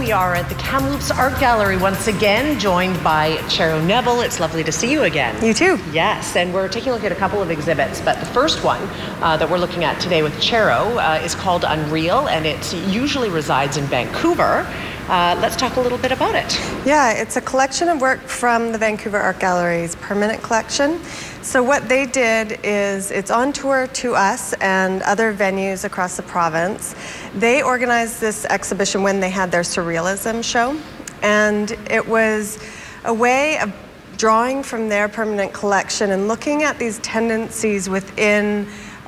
we are at the Kamloops Art Gallery once again, joined by Charo Neville. It's lovely to see you again. You too. Yes, and we're taking a look at a couple of exhibits, but the first one uh, that we're looking at today with Charo uh, is called Unreal, and it usually resides in Vancouver. Uh, let's talk a little bit about it. Yeah, it's a collection of work from the Vancouver Art Gallery's permanent collection. So what they did is it's on tour to us and other venues across the province. They organized this exhibition when they had their surrealism show, and it was a way of drawing from their permanent collection and looking at these tendencies within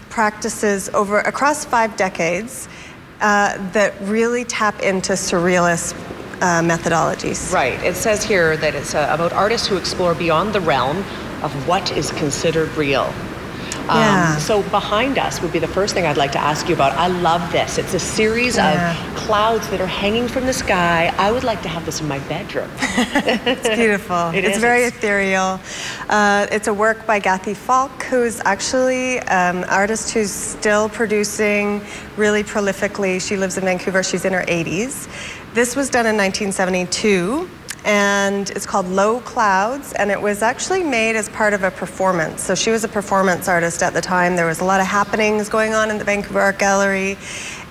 practices over across five decades uh, that really tap into surrealist uh, methodologies. Right. It says here that it's uh, about artists who explore beyond the realm of what is considered real. Yeah. Um, so behind us would be the first thing I'd like to ask you about. I love this. It's a series Yeah. of clouds that are hanging from the sky. I would like to have this in my bedroom. It's beautiful. It it's is. very It's- ethereal. Uh, it's a work by Gathie Falk, who's actually um, an artist who's still producing really prolifically. She lives in Vancouver. She's in her 80s. This was done in 1972. And it's called Low Clouds, and it was actually made as part of a performance. So she was a performance artist at the time. There was a lot of happenings going on in the Vancouver Art Gallery.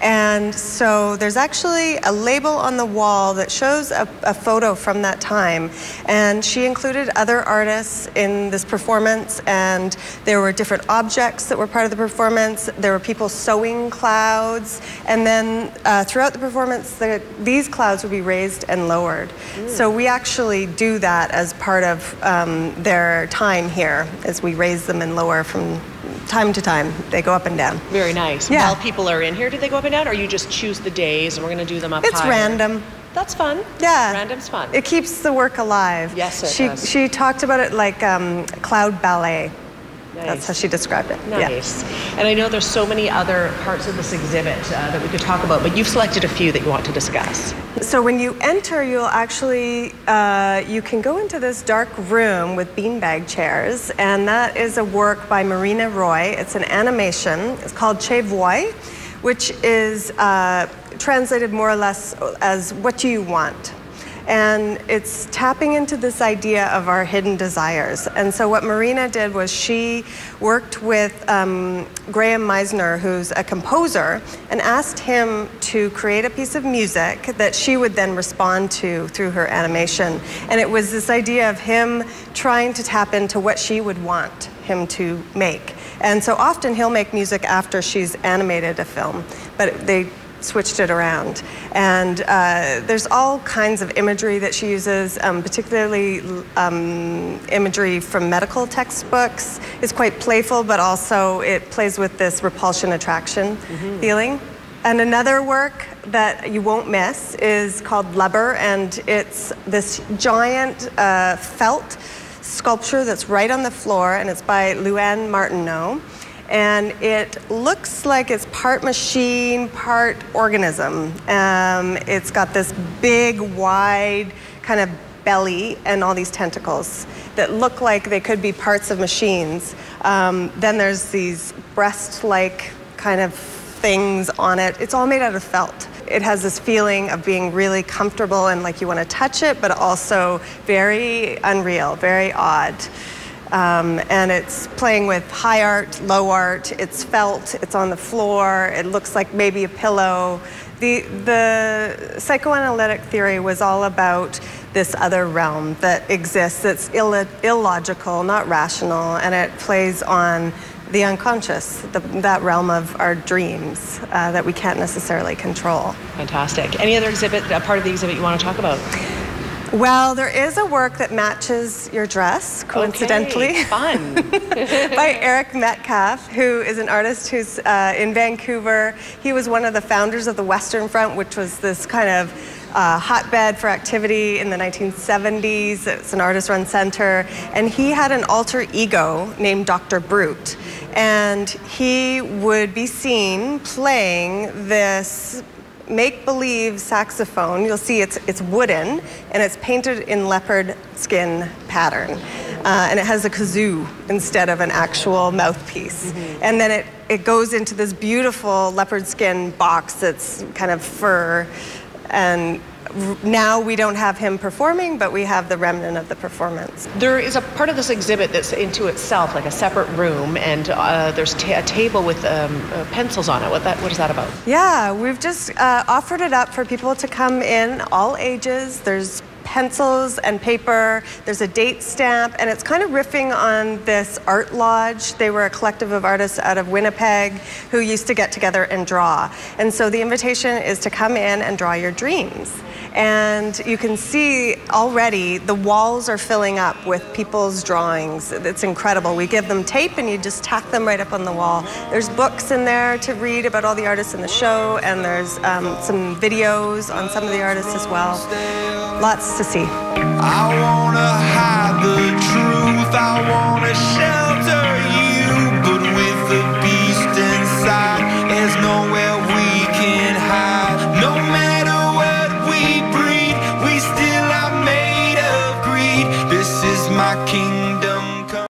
And so there's actually a label on the wall that shows a, a photo from that time. And she included other artists in this performance, and there were different objects that were part of the performance. There were people sewing clouds, and then uh, throughout the performance, the, these clouds would be raised and lowered. So we actually do that as part of um, their time here, as we raise them and lower from time to time. They go up and down. Very nice. Yeah. While people are in here, do they go up and down, or you just choose the days and we're going to do them up It's higher? random. That's fun. Yeah. Random's fun. It keeps the work alive. Yes, it she, does. She talked about it like um, cloud ballet. Nice. That's how she described it. Yeah. Nice. And I know there's so many other parts of this exhibit uh, that we could talk about, but you've selected a few that you want to discuss. So when you enter, you'll actually uh, you can go into this dark room with beanbag chairs, and that is a work by Marina Roy. It's an animation. It's called Che Vuoi, which is uh, translated more or less as "What do you want?" And it's tapping into this idea of our hidden desires. And so, what Marina did was she worked with um, Graham Meisner, who's a composer, and asked him to create a piece of music that she would then respond to through her animation. And it was this idea of him trying to tap into what she would want him to make. And so often he'll make music after she's animated a film, but they switched it around. And uh, there's all kinds of imagery that she uses, um, particularly um, imagery from medical textbooks. It's quite playful, but also it plays with this repulsion attraction feeling. And another work that you won't miss is called Lubber, and it's this giant uh, felt sculpture that's right on the floor, and it's by Luanne Martineau and it looks like it's part machine, part organism. Um, it's got this big, wide kind of belly and all these tentacles that look like they could be parts of machines. Um, then there's these breast-like kind of things on it. It's all made out of felt. It has this feeling of being really comfortable and like you want to touch it, but also very unreal, very odd. Um, and it's playing with high art, low art. It's felt. It's on the floor. It looks like maybe a pillow. The the psychoanalytic theory was all about this other realm that exists. That's Ill- illogical, not rational, and it plays on the unconscious, the, that realm of our dreams uh, that we can't necessarily control. Fantastic. Any other exhibit, uh, part of the exhibit you want to talk about? Well, there is a work that matches your dress, coincidentally. Okay, fun. by Eric Metcalfe, who is an artist who's uh, in Vancouver. He was one of the founders of the Western Front, which was this kind of uh, hotbed for activity in the 1970s. It's an artist run center. And he had an alter ego named Dr. Brute. And he would be seen playing this make believe saxophone. You'll see it's, it's wooden and it's painted in leopard skin pattern. Uh, and it has a kazoo instead of an actual mouthpiece. And then it, it goes into this beautiful leopard skin box that's kind of fur. And now we don't have him performing, but we have the remnant of the performance. There is a part of this exhibit that's into itself, like a separate room, and uh, there's ta- a table with um, uh, pencils on it. What that what is that about? Yeah, we've just uh, offered it up for people to come in, all ages. There's pencils and paper. There's a date stamp, and it's kind of riffing on this art lodge. They were a collective of artists out of Winnipeg who used to get together and draw. And so the invitation is to come in and draw your dreams. And you can see already the walls are filling up with people's drawings. It's incredible. We give them tape and you just tack them right up on the wall. There's books in there to read about all the artists in the show, and there's um, some videos on some of the artists as well. Lots to see. I wanna hide the truth. I wanna shelter